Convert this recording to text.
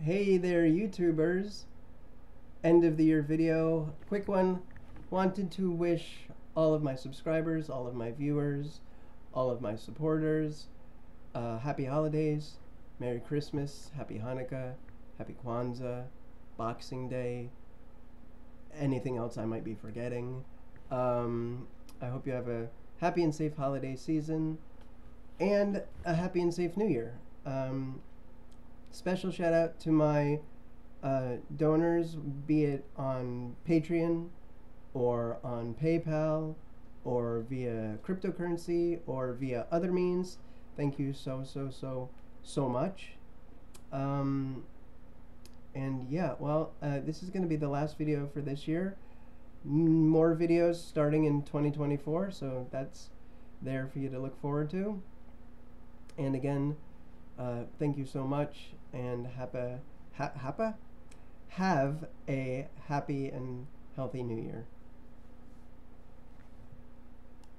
Hey there, YouTubers. End of the year video. Quick one. Wanted to wish all of my subscribers, all of my viewers, all of my supporters uh, happy holidays, Merry Christmas, Happy Hanukkah, Happy Kwanzaa, Boxing Day, anything else I might be forgetting. Um, I hope you have a happy and safe holiday season and a happy and safe new year. Um, special shout out to my uh, donors, be it on Patreon or on PayPal or via cryptocurrency or via other means. Thank you so, so, so, so much. Um, and yeah, well, uh, this is going to be the last video for this year. More videos starting in 2024, so that's there for you to look forward to. And again, uh, thank you so much, and have a ha- have a have a happy and healthy new year.